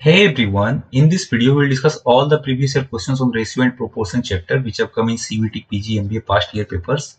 Hey everyone, in this video we'll discuss all the previous year questions on ratio and proportion chapter which have come in CUET, PG, MBA past year papers.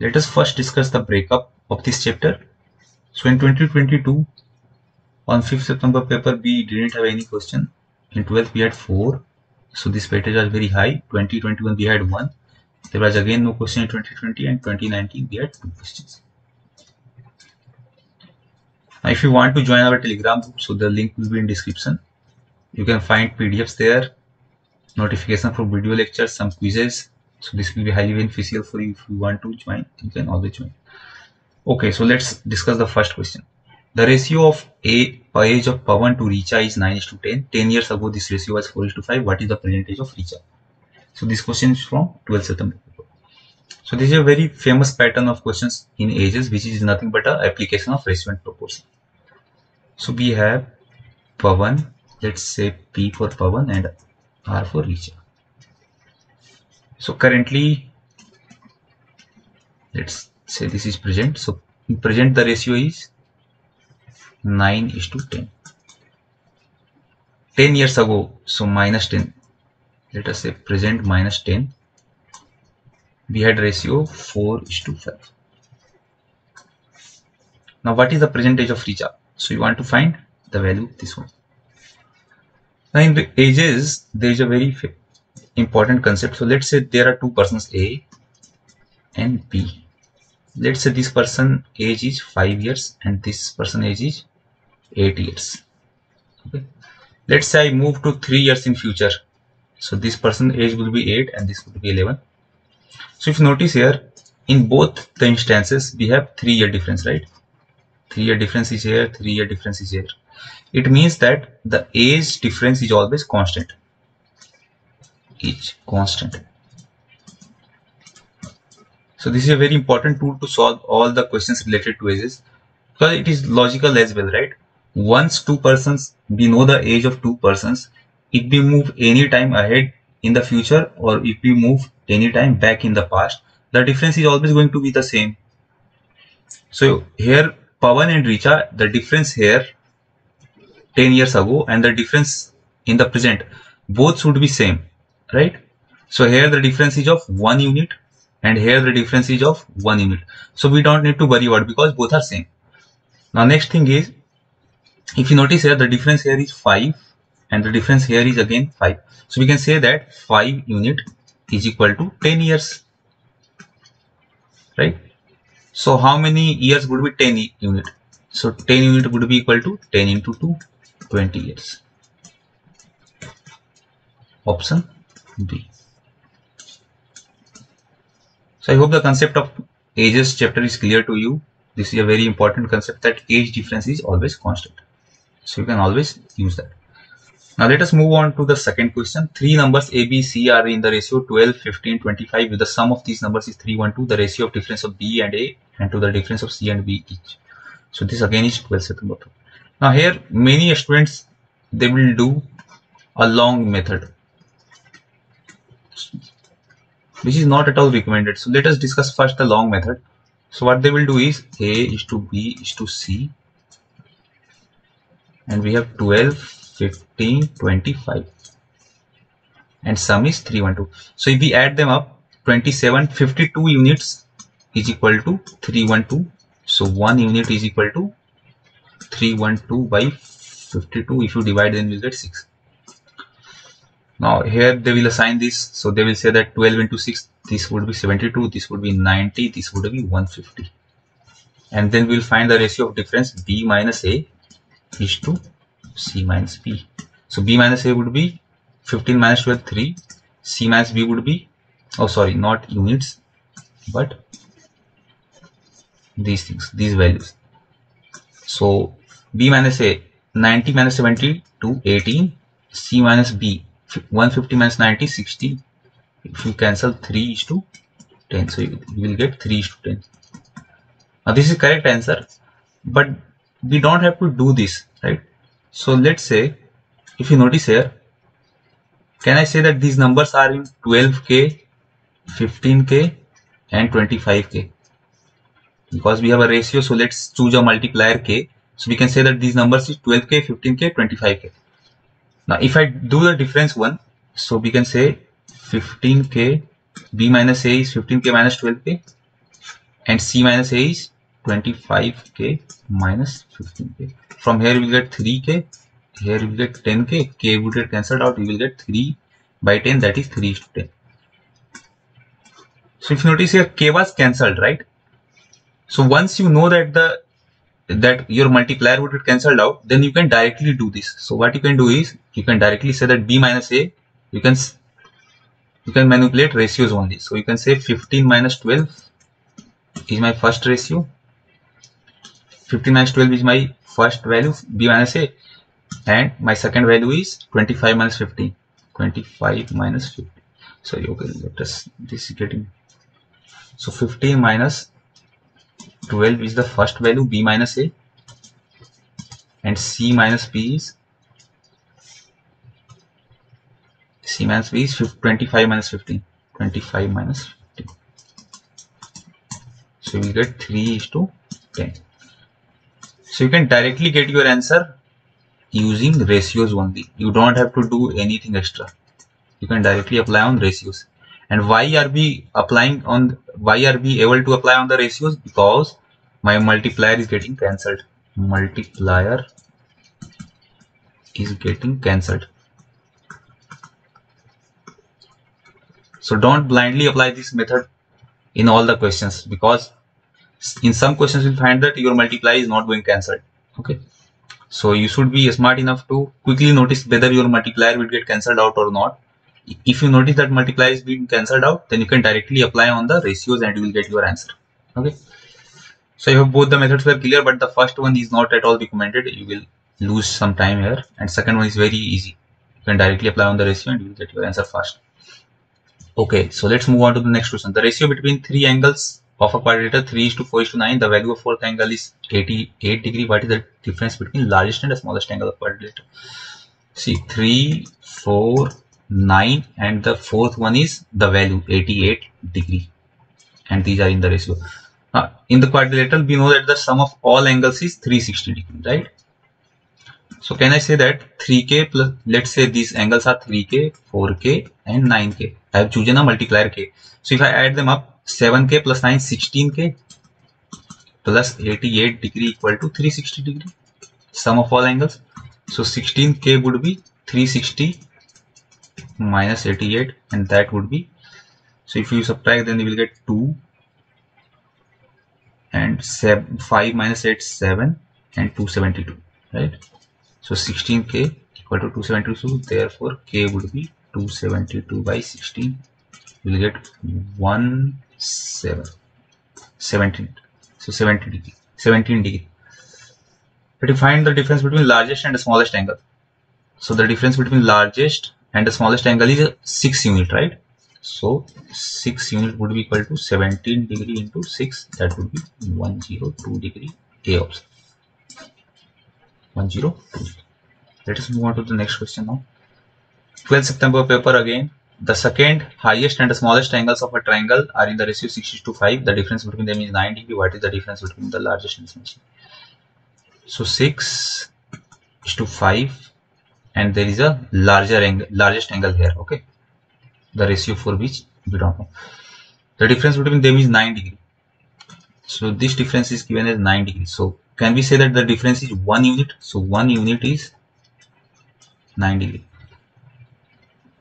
Let us first discuss the breakup of this chapter. So in 2022, on 5th September paper we didn't have any question. In 12th we had 4. So this weightage was very high. 2021 we had 1. There was again no question in 2020 and 2019 we had 2 questions. Now, if you want to join our telegram group so the link will be in description. You can find pdfs there notification for video lectures some quizzes. So this will be highly beneficial for you if you want to join you can always join. Okay so let's discuss the first question. The ratio of a age of pawan to richa is 9 is to 10 10 years ago this ratio was 4 is to 5 what is the present age of richa? So this question is from 12th september. So this is a very famous pattern of questions in ages, which is nothing but a application of ratio and proportion. So we have Pawan, let's say P for Pawan and R for Richa. So currently, let's say this is present. So present the ratio is 9 is to 10. 10 years ago, so minus 10. Let us say present minus 10 we had ratio 4 is to 5 now what is the percentage of Richa so you want to find the value this one. Now in the ages there is a very important concept. So let's say there are two persons A and B. Let's say this person age is 5 years and this person age is 8 years. Okay. Let's say I move to 3 years in future. So this person age will be 8 and this would be 11 so if you notice here, in both the instances, we have three year difference, right? Three year difference is here, three year difference is here. It means that the age difference is always constant. Each constant. So this is a very important tool to solve all the questions related to ages because it is logical as well, right? Once two persons, we know the age of two persons. If we move any time ahead in the future or if we move any time back in the past the difference is always going to be the same so here Pawan and Richa the difference here 10 years ago and the difference in the present both should be same right? So here the difference is of one unit and here the difference is of one unit. So we don't need to worry about because both are same. Now next thing is if you notice here the difference here is 5 and the difference here is again 5 so we can say that 5 unit is equal to 10 years right so how many years would be 10 unit? So 10 unit would be equal to 10 into 2 20 years. Option b so i hope the concept of ages chapter is clear to you. This is a very important concept that age difference is always constant. So you can always use that. Now let us move on to the second question. Three numbers A, B, C are in the ratio 12, 15, 25 with the sum of these numbers is 3, 1, 2. The ratio of difference of B and A and to the difference of C and B each. So this again is 12 September. Now here many students they will do a long method which is not at all recommended. So let us discuss first the long method. So what they will do is A is to B is to C and we have 12 15 25 and sum is 312 so if we add them up 27 52 units is equal to 312 so one unit is equal to 312 by 52 if you divide then you get 6 now here they will assign this. So they will say that 12 into 6 this would be 72 this would be 90 this would be 150 and then we'll find the ratio of difference. B minus a is to c minus b. So b minus a would be 15 minus 12 3 c minus b would be oh sorry not units but these things these values. So b minus a 90 minus 70 to 18 c minus b 150 minus 90 60 if you cancel 3 is to 10 so you, you will get 3 is to 10 now this is correct answer but we don't have to do this right? So let's say if you notice here can I say that these numbers are in 12k 15k and 25k because we have a ratio so let's choose a multiplier k So we can say that these numbers is 12k, 15k, 25k. Now if I do the difference one, so we can say 15k, b minus a is 15k minus 12k and c minus a is 25k minus 15k. From here we get 3k, here we get 10k, k would get cancelled out, we will get 3 by 10 that is 3 to 10. So if you notice here k was cancelled, right? So once you know that the that your multiplier would get cancelled out, then you can directly do this. So what you can do is you can directly say that b minus a, you can you can manipulate ratios only. So you can say 15 minus 12 is my first ratio. 15 minus 12 is my first value b minus a and my second value is 25 minus 15 25 minus 50 sorry okay let us this is getting so 15 minus 12 is the first value b minus a and c minus b is c minus b is 25 minus 15 25 minus 15 so we get 3 is to 10 so you can directly get your answer using ratios only. You don't have to do anything extra. You can directly apply on ratios and why are we applying on why are we able to apply on the ratios? Because my multiplier is getting cancelled. Multiplier is getting cancelled. So don't blindly apply this method in all the questions because in some questions you'll find that your multiplier is not going cancelled. Okay. So you should be smart enough to quickly notice whether your multiplier will get cancelled out or not if you notice that multiply is being cancelled out then you can directly apply on the ratios and you will get your answer. Okay? So i hope both the methods were clear but the first one is not at all recommended. You will lose some time here. And second one is very easy. You can directly apply on the ratio and you will get your answer fast. Okay so let's move on to the next question. The ratio between three angles of a quadrilateral 3 is to 4 is to 9 the value of fourth angle is 88 degree. What is the difference between largest and the smallest angle of quadrilateral see 3 4 9 and the fourth one is the value 88 degree and these are in the ratio uh, in the quadrilateral we know that the sum of all angles is 360 degree right so can i say that 3k plus let's say these angles are 3k 4k and 9k i have chosen a multiplier k so if i add them up 7k plus 9 16k plus 88 degree equal to 360 degree sum of all angles so 16k would be 360 minus 88 and that would be so if you subtract then you will get 2 and 7 5 minus 8 7 and 272 right? So 16k equal to 272 so therefore k would be 272 by 16 you will get 1 7 17 so 70 degree 17 degree. But you find the difference between largest and the smallest angle. So the difference between largest and the smallest angle is 6 unit right? So 6 unit would be equal to 17 degree into 6 that would be 102 degree a also 102 let us move on to the next question now. 12 september paper again. The second highest and the smallest angles of a triangle are in the ratio 6 to 5 the difference between them is 9 degree. What is the difference between the largest and smallest? So 6 is to 5 and there is a larger angle largest angle here okay? The ratio for which we don't know. The difference between them is 9 degree. So this difference is given as 9 degree. So can we say that the difference is one unit? So one unit is 9 degree.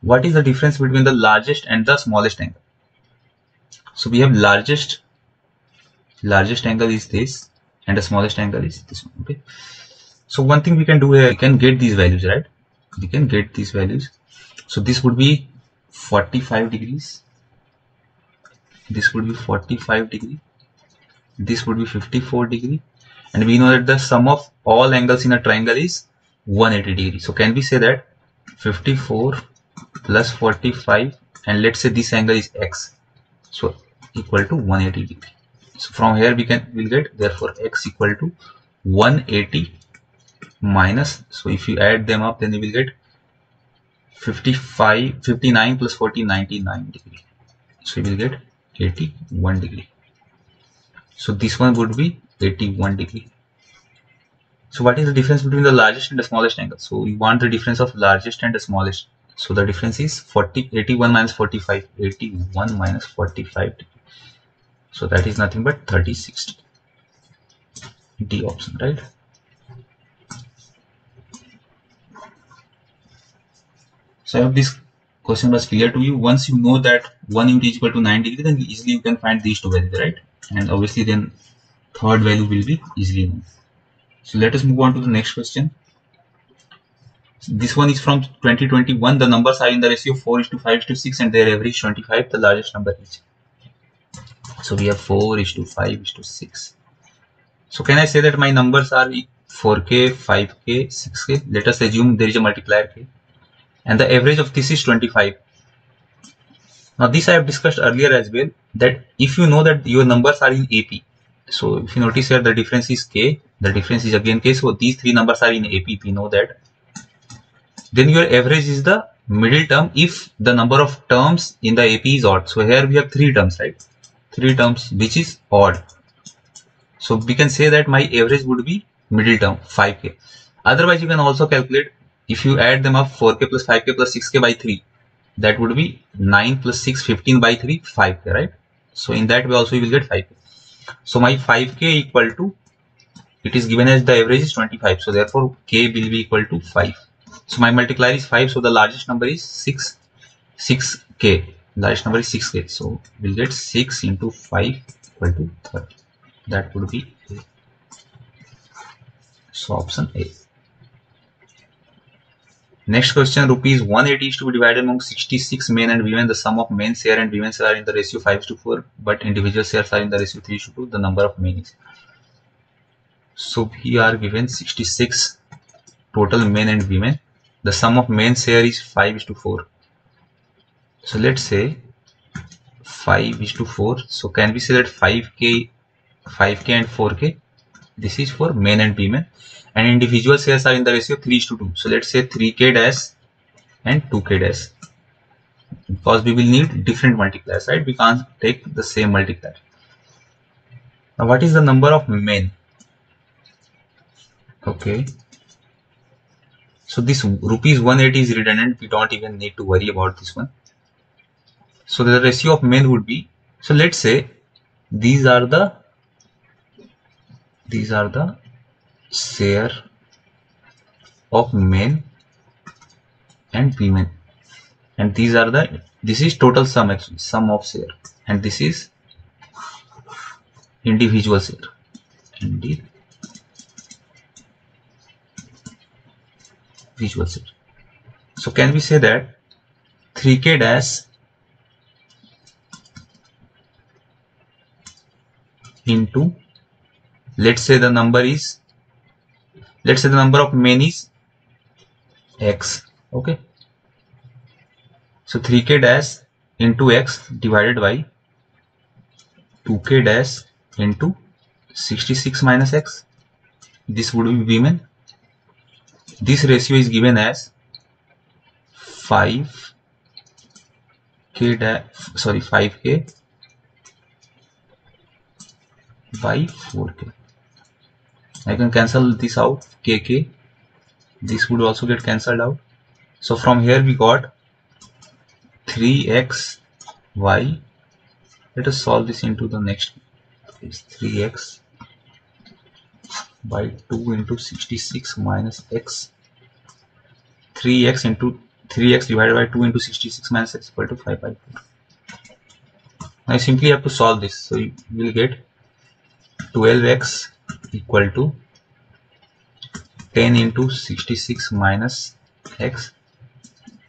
What is the difference between the largest and the smallest angle? So we have largest largest angle is this and the smallest angle is this one okay? So one thing we can do here we can get these values right we can get these values. So this would be 45 degrees. This would be 45 degree. This would be 54 degree. And we know that the sum of all angles in a triangle is 180 degree. So can we say that 54 plus 45 and let's say this angle is x. So equal to 180 degree. So from here we can will get therefore x equal to 180 minus so if you add them up then you will get 55 59 plus 40 99 degree so you will get 81 degree so this one would be 81 degree So what is the difference between the largest and the smallest angle? So we want the difference of largest and the smallest. So the difference is 40, 81 minus 45, 81 minus 45. degree. So that is nothing but 36. D option, right? So I hope this question was clear to you. Once you know that one unit is equal to 9 degree, then easily you can find these two values, right? And obviously then third value will be easily known. So let us move on to the next question. This one is from 2021. The numbers are in the ratio 4 is to 5 is to 6 and their average 25, the largest number is. So we have 4 is to 5 is to 6. So can I say that my numbers are 4k, 5k, 6k? Let us assume there is a multiplier k. And the average of this is 25. Now this I have discussed earlier as well that if you know that your numbers are in AP, so if you notice here the difference is k, the difference is again k, so these three numbers are in AP, we know that then your average is the middle term if the number of terms in the AP is odd. So here we have three terms, right? Three terms which is odd. So we can say that my average would be middle term 5k. Otherwise you can also calculate if you add them up 4k plus 5k plus 6k by 3 that would be 9 plus 6 15 by 3 5k right so in that way also you will get 5k so my 5k equal to it is given as the average is 25 so therefore k will be equal to 5 so my multiplier is 5. So the largest number is 6. 6k. Largest number is 6k. So we'll get 6 into 5 equal to 30. That would be A. So option A. Next question, rupees 180 is to be divided among 66 men and women. The sum of men share and women share are in the ratio 5 to 4, but individual shares are in the ratio 3 to 2. The number of men is. So we are given 66 total men and women the sum of main share is 5 is to 4 so let's say 5 is to 4 so can we say that 5k 5k and 4k this is for men and women and individual shares are in the ratio 3 to 2 so let's say 3k dash and 2k dash. Because we will need different multipliers right? We can't take the same multiplier. Now what is the number of men? Okay. So this rupees 180 is redundant. We don't even need to worry about this one. So the ratio of men would be, so let's say these are the, these are the share of men and women. And these are the this is total sum actually sum of share. And this is individual share. Individual set. So can we say that 3k dash into let's say the number is let's say the number of men is x okay? So 3k dash into x divided by 2k dash into 66 minus x. This would be women this ratio is given as 5 k sorry 5k by 4k I can cancel this out kk this would also get cancelled out. So from here we got 3x y. Let us solve this into the next is 3x by 2 into 66 minus x. 3x into 3x divided by 2 into 66 minus x equal to 5 by 4 I simply have to solve this. So you will get 12x equal to 10 into 66 minus x.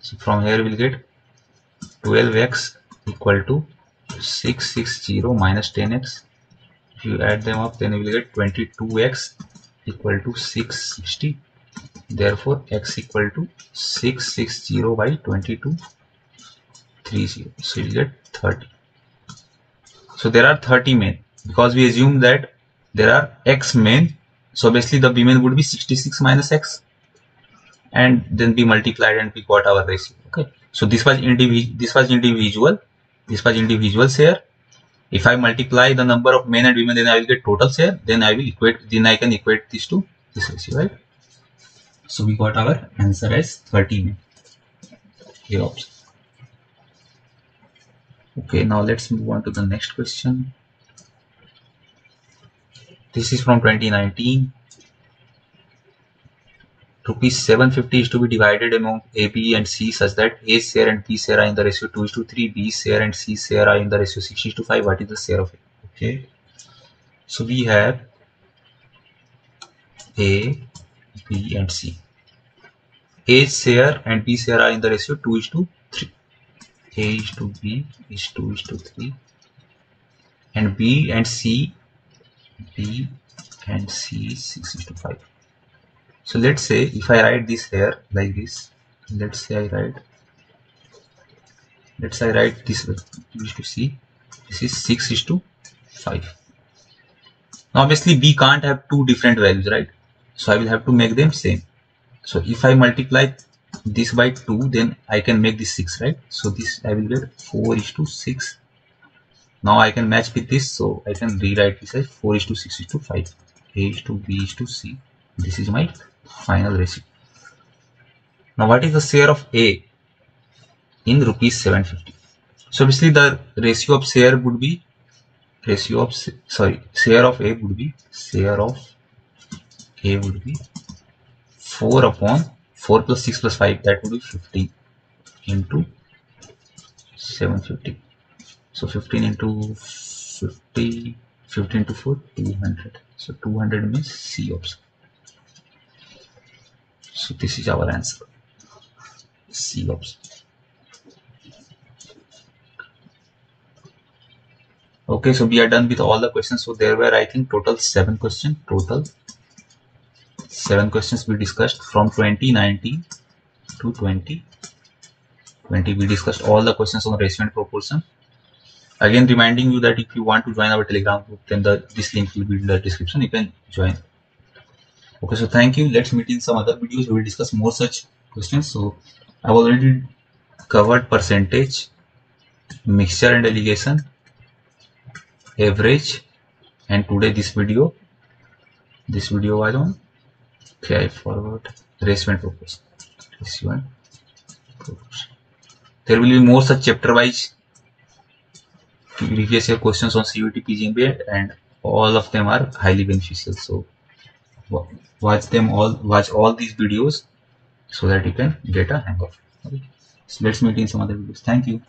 So from here we'll get 12x equal to 660 minus 10x If you add them up then you will get 22x equal to 660 therefore x equal to 660 by 22 30 so you get 30 so there are 30 men because we assume that there are x men so basically the women would be 66 minus x and then be multiplied and we got our ratio. Okay. So this was individual this was individual this was individual share. If I multiply the number of men and women then I will get total share. Then I will equate then I can equate these to this ratio right? So we got our answer as 13 here option okay. Now let's move on to the next question this is from 2019 rupees 750 is to be divided among A, B and C such that A share and B share are in the ratio 2 is to 3, B share and C share are in the ratio 6 is to 5. What is the share of A? Okay. So we have A, B and C. A share and B share are in the ratio 2 is to 3. A is to B is 2 is to 3 and B and C B and C is 6 is to 5 so let's say if I write this here like this let's say I write let's say I write this is to C this is 6 is to 5 now obviously B can't have two different values right? So I will have to make them same. So if I multiply this by 2 then I can make this 6 right? So this I will get 4 is to 6 now I can match with this so I can rewrite this as 4 is to 6 is to 5 A is to B is to C. This is my final ratio now what is the share of A in rupees 750 so obviously the ratio of share would be ratio of sorry share of A would be share of A would be 4 upon 4 plus 6 plus 5 that would be 15 into 750 so 15 into 50 15 into 4 200 so 200 means C option so this is our answer. C option okay so we are done with all the questions. So there were I think total seven questions. Total seven questions we discussed from 2019 to 2020 we discussed all the questions on ratio and proportion again reminding you that if you want to join our telegram group then the this link will be in the description. You can join. Okay so thank you. Let's meet in some other videos we will discuss more such questions. So i've already covered percentage mixture and alligation average and today this video this video was on okay i forgot ratio and proportion ratio there will be more such chapter wise previous year questions on CUET PGMBA and all of them are highly beneficial so watch them all watch all these videos so that you can get a hang of okay so let's meet in some other videos thank you